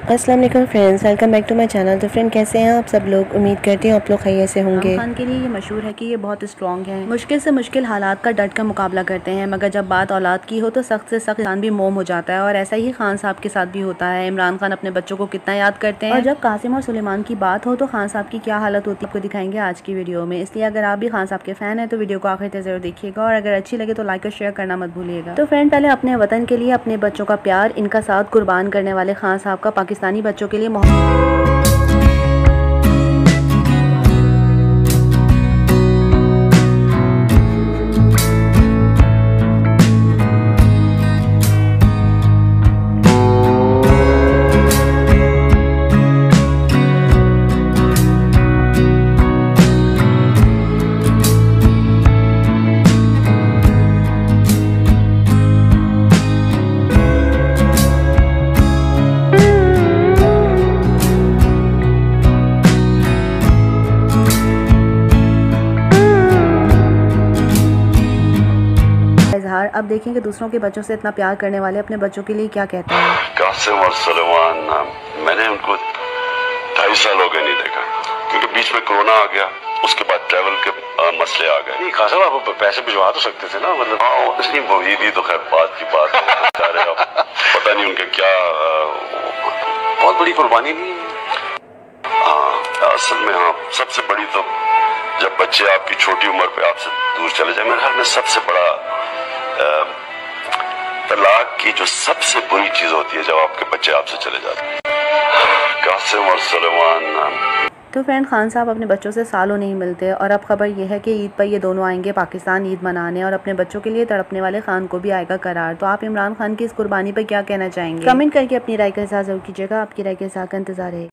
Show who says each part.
Speaker 1: अस्सलाम वालेकुम friends welcome back to my channel तो फ्रेंड कैसे हैं आप सब लोग? उम्मीद करती हूँ आप लोग खैर से होंगे।
Speaker 2: खान के लिए ये मशहूर है कि ये बहुत स्ट्रॉन्ग है। मुश्किल से मुश्किल हालात का डट का मुकाबला करते हैं मगर जब बात औलाद की हो तो सख्त से सख्त इंसान भी मोम हो जाता है और ऐसा ही खान साहब के साथ भी होता है। इमरान खान अपने बच्चों को कितना याद करते हैं। और जब कासिम और सुलेमान की बात हो तो खान साहब की क्या हालत होती है आपको दिखाएँगे आज की वीडियो में। इसलिए अगर आप भी खान साहब के फ़ैन है तो वीडियो को आखिर तक ज़रूर देखिएगा और अगर अच्छी लगे तो लाइक और शेयर करना मत भूलिएगा। तो फ्रेंड पहले अपने वतन के लिए अपने बच्चों का प्यार इनका साथ कुर्बान करने वाले खान साहब का पाकिस्तानी बच्चों के लिए अब देखें कि दूसरों के बच्चों से इतना प्यार करने वाले अपने बच्चों के लिए क्या कहते हैं।
Speaker 3: कासिम और सलमान मैंने उनको ढाई साल हो गए नहीं देखा। क्योंकि बीच में कोरोना आ गया उसके बाद ट्रैवल के आ, मसले आ गए।
Speaker 4: नहीं खासा आप पैसे भिजवा तो सकते थे ना मतलब।
Speaker 3: हाँ नहीं वही भी तो खैर बात की बात है पता नहीं उनके क्या आ,
Speaker 4: बहुत बड़ी कुर्बानी भी
Speaker 3: हाँ असल में हाँ सबसे बड़ी तो जब बच्चे आपकी छोटी उम्र पे आपसे दूर चले जाए मेरे ख्याल में सबसे बड़ा तलाक की जो सबसे बुरी चीज़ होती है जब आपके बच्चे आपसे चले जाते हैं। कासिम और सलमान
Speaker 2: तो फ्रेंड खान साहब अपने बच्चों से सालों नहीं मिलते और अब खबर यह है कि ईद पर ये दोनों आएँगे पाकिस्तान ईद मनाने और अपने बच्चों के लिए तड़पने वाले खान को भी आएगा करार। तो आप इमरान खान की इस कुर्बानी पर क्या कहना चाहेंगे? कमेंट करके अपनी राय का इजहार ज़रूर कीजिएगा। आपकी राय के इजहार का इंतज़ार है।